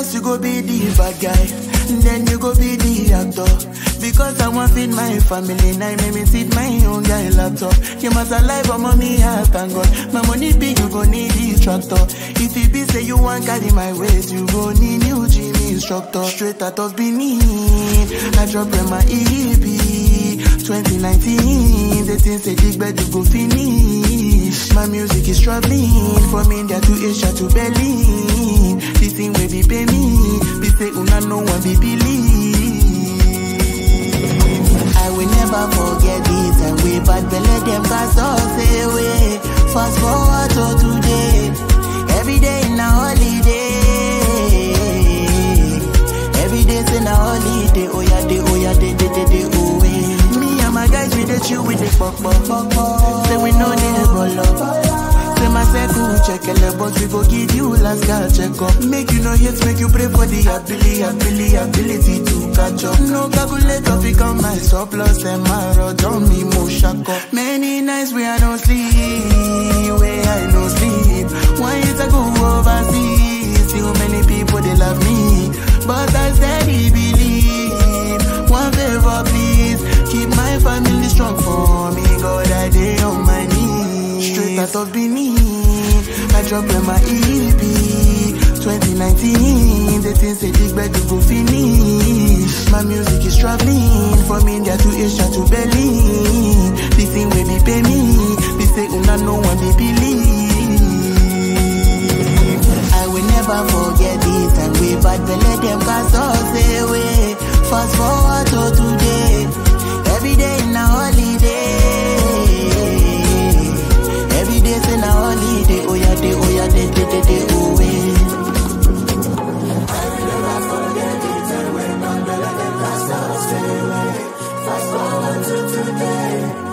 First you go be the bad guy, then you go be the actor. Because I want feed my family, now make me sit my own guy laptop. You must alive for oh, mommy, I thank God. My money big, you go need this tractor. If it be say you want carry my waist, you go need new gym instructor. Straight out of Benin, I drop Rema EP. 2019, the things say gbedu you go finish. My music is traveling from India to Asia to Berlin. This thing will be pay me, be say oh, una no one be believe. I will never forget this and we bad belly them cast us away. Fast forward to today, every day in a holiday. Every day in a holiday, oh yeah, day, oh yeah, day, day, day, day, oh my guys we dey chill the fuck, fuck, fuck, fuck. Say we know the ball Say my circle check a but we go give you last call check up. Make you no hate, make you pray for the ability, ability, ability to catch up. No calculator fi come my surplus and my rod on me mo shack up. Many nights we I no sleep, where I no sleep. One years ago overseas, see how many people they love me, but I steady believe. Family strong for me. God I day on my knees, straight out of Benin. I drop Rema EP 2019 The things say gbedu you go finish. My music is traveling From India to Asia to Berlin. This thing will be pay me This say una no one be believe. I will never forget this And we bad belly them cast us away. Fast forward to today Every day in a holiday. Every day in a holiday. Oh yeah, day, oh yeah, day, day, day, day, oh yeah. Every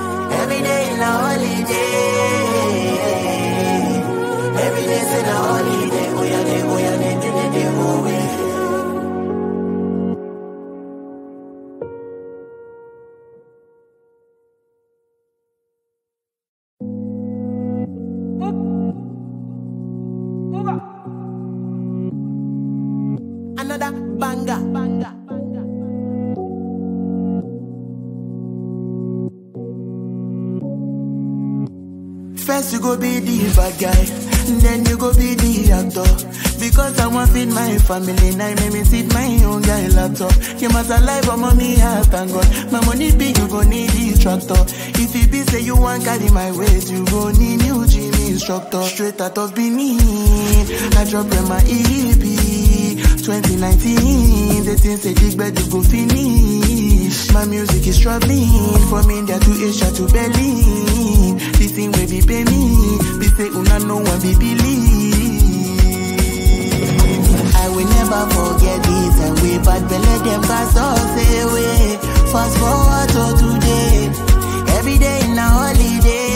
be. Because I want feed my family, now make me sit my own guy laptop. You must alive for mommy, I thank God. My money big, you go need this tractor. If it be say you want carry my weight, you go need new gym instructor. Straight out of Benin, I drop Rema EP. 2019, the things say gbedu you go finish. My music is traveling from India to Asia to Berlin. This thing will be pay me, be say una no one be believe. Never forget this and we bad belly them cast us away. Fast forward to today, every day in a holiday.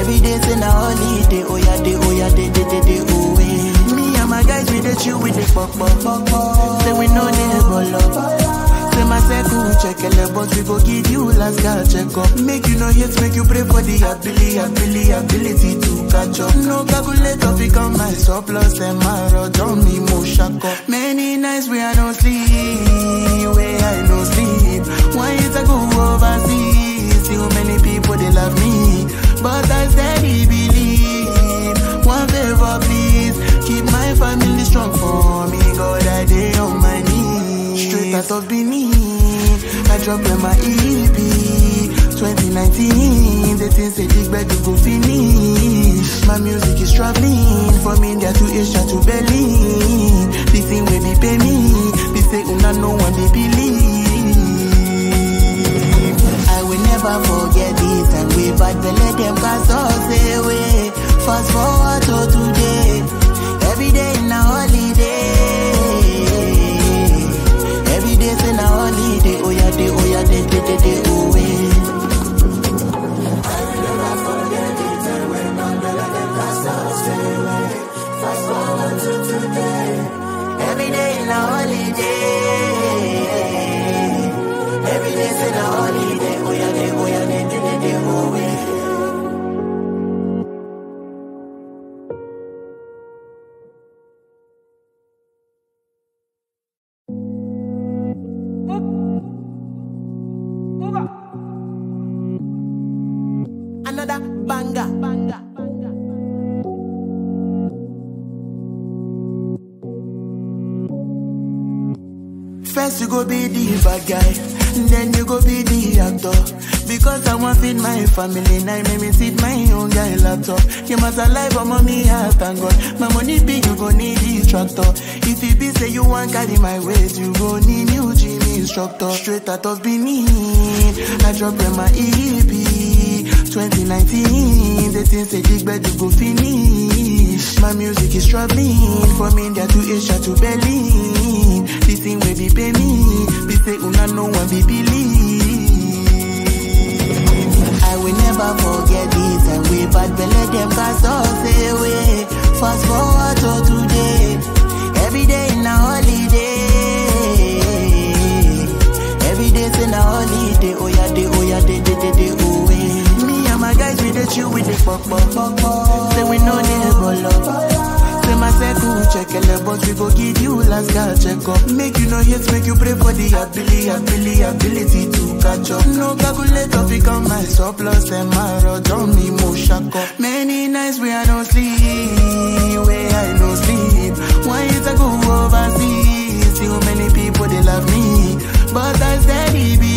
Every day's in a holiday, oh yeah, day, oh yeah, day, day, day, day, oh yeah. Me and my guys we dey chill with the fuck, fuck, fuck, fuck. Say we know the ball Say my circle check a but we go give last call check up. Make you no hate, make you pray for the ability, ability, ability to catch up. No calculator fi come my surplus and my rod on me mo shack up. Many nights we I no sleep, where I no sleep. One years go overseas, see many people they love me, but I steady believe. One favor please, keep my family strong for me. God I day on my knees, straight out of Benin. Drop Rema EP 2019, the things gbedu you go finish. My music is traveling from India to Asia to Berlin. This thing will be pay me, this say oh, una no one be believe. I will never forget this and we bad belly them cast us away. Fast forward to today, First you go be the bad guy, then you go be the actor. Because I want feed my family, now make me sit my own guy laptop. You must alive, but mommy, I thank God. My money be you go need this tractor. If it be say you want carry my weight, you go need new gym instructor. Straight out of Benin, I drop Rema EP. 2019, the things say gbedu you go finish. My music is traveling from India to Asia to Berlin. This thing will be pay me, be say oh, una no one be believe. I will never forget this and we bad belly them cast us away. Fast forward to today, every day in a holiday. Every day in a holiday, oh yeah, day, oh yeah, day, day, day, day, oh. My we dey chill with the pop pop. Say we know they ball Say my circle check ele, but we go give you last girl check up. Make you no hate, make you pray for the ability, ability, ability to catch up. No calculator fi come my surplus, and my rod on me mo shack up. Many nights where I don't sleep, where I no sleep. One years ago overseas, see how many people they love me, but I steady believe.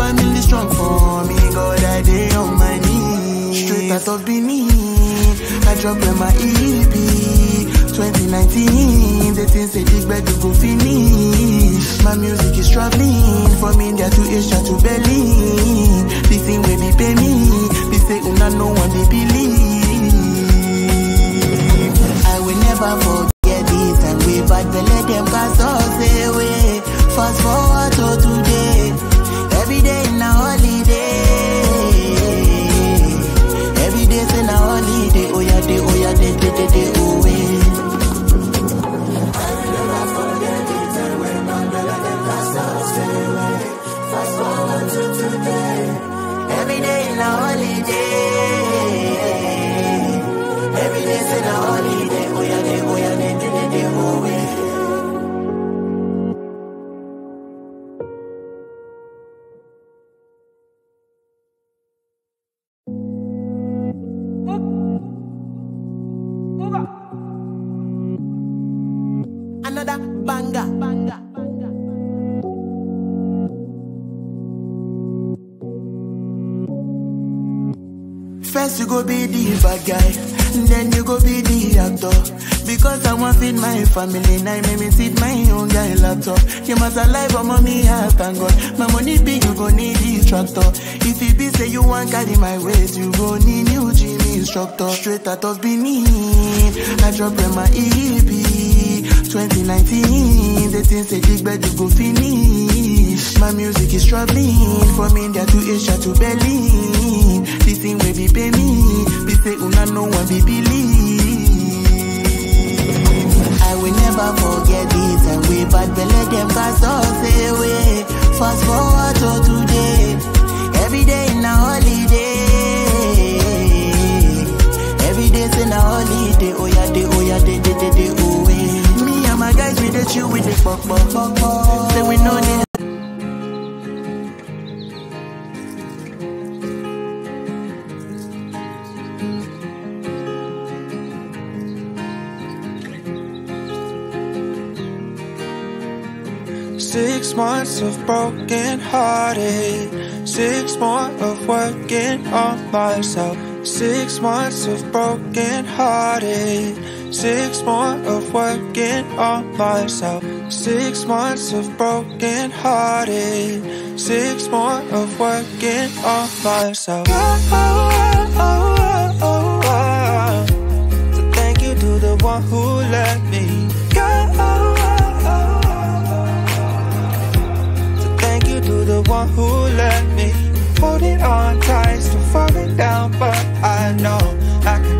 Family strong for me. God I day on my knees, straight out of Benin. I drop Rema EP 2019, the things say gbedu you go finish. My music is traveling from India to Asia to Berlin. Bad guy, then you go be the actor. Because I want feed my family, now make me sit my own guy laptop. You must alive, but mommy, I thank God. My money big, you go need this. If it be say you want carry my weight, you go need new gym instructor. Straight out of Benin, I drop Rema EP. 2019, the things they gbedu you go finish. My music is traveling from India to Asia to Berlin. This thing will be pay me, be say oh, una no one be believe. I will never forget this and we bad belly them cast us away. Fast forward to today, dey chill with the pop pop. Say we know the Six months of broken hearted. Six more of working on myself. Six months of broken hearted. Six more of working on myself. Six months of broken hearted. Six more of working on myself. Oh, oh, oh, oh, oh. So thank you to the one who let me go. So thank you to the one who let me holding on tight, still falling down, but I know I can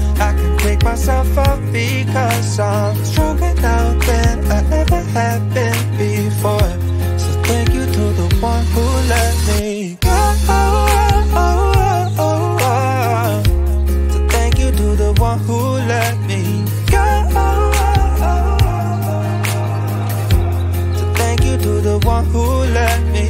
I can pick myself up because I'm stronger now than I ever have been before. So thank you to the one who let me go. So thank you to the one who me. So thank you to the one who let me.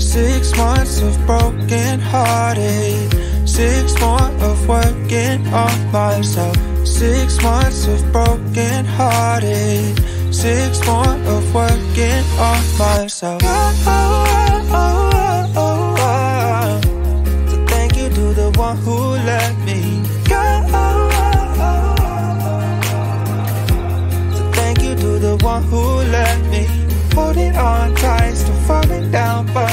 Six months of broken hearted. Six more of working on myself. Six months of broken hearted. Six more of working on myself. Oh, oh, oh, oh, oh. So thank you to the one who let me go. So thank you to the one who let me holding on tight, still falling down, but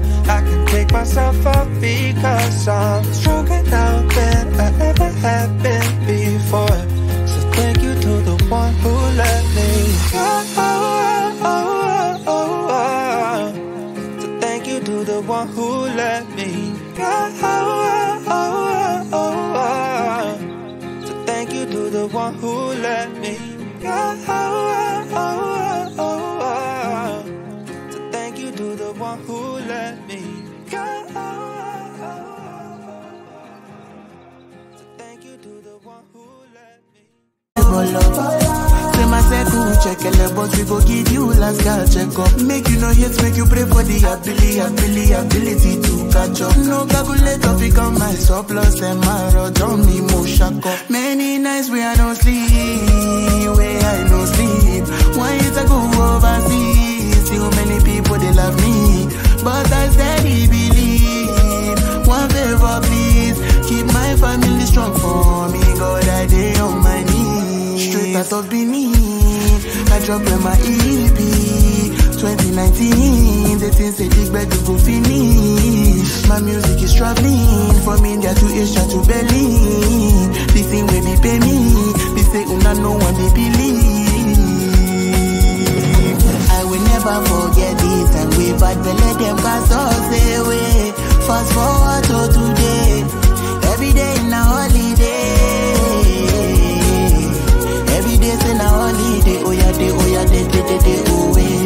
Pick myself up because I'm stronger now than I check we go give you last girl check up. Make you no hate, make you pray for the ability, ability, ability to catch up. No calculator, become my surplus, them my rod on me, mo shack. Many nights where I don't sleep, where I no sleep. One year to go overseas, still many people they love me, but I steady believe. One favor, please, keep my family strong for me. God, I day on my knees, straight out of Benin. I drop Rema EP 2019. The things say gbedu go finish. My music is traveling from India to Asia to Berlin. This thing will be pay me. Yeah, day, day,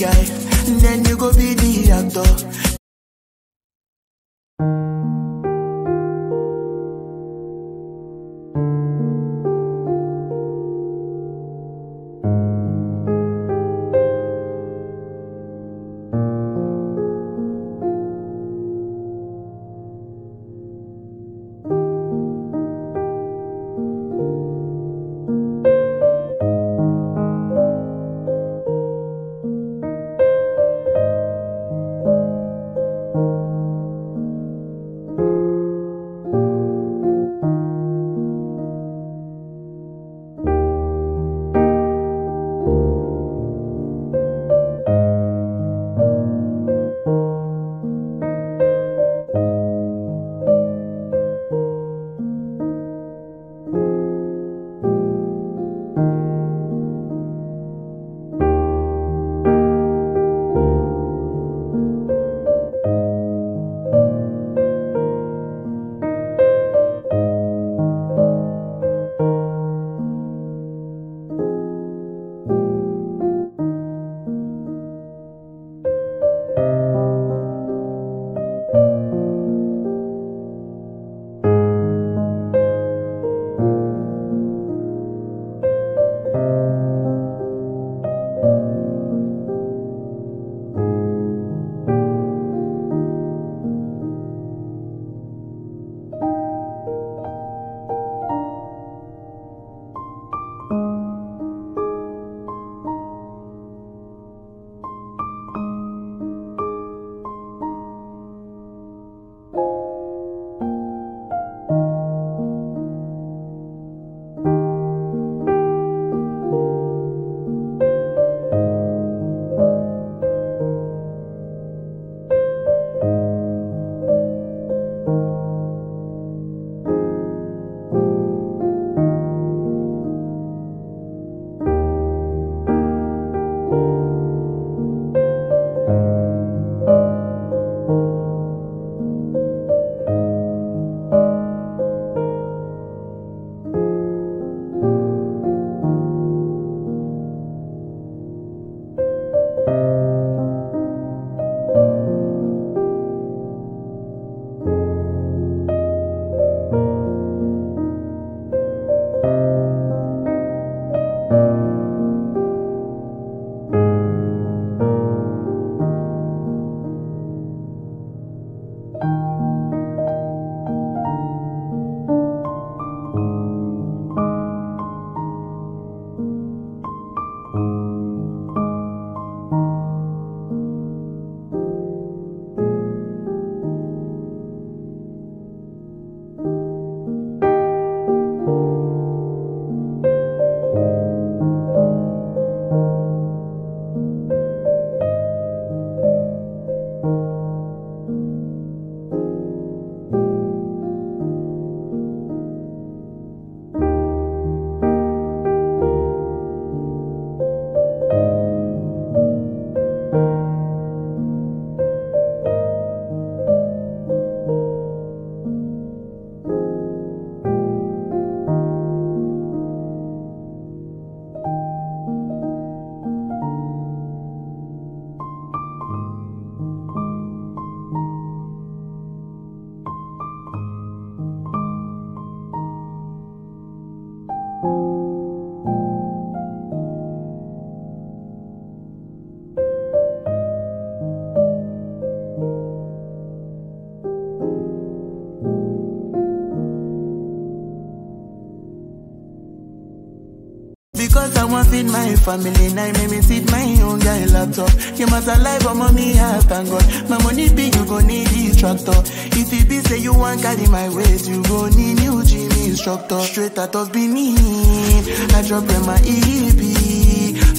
guy, want feed my family, now make me sit my own guy laptop. You must alive, but mommy, I thank God. My money big, you gon' need the tractor. If it be say you want carry my weight, you gon' need new gym instructor. Straight out of Benin, I drop Rema EP.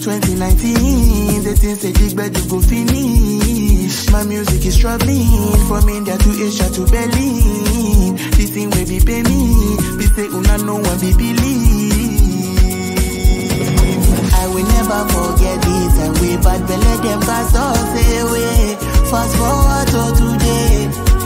2019, the things say gbedu you go finish. My music is traveling from India to Asia to Berlin. This thing will be pay me, be say una no one be believe. I will never forget this and we bad let them pass us away. Fast forward to today.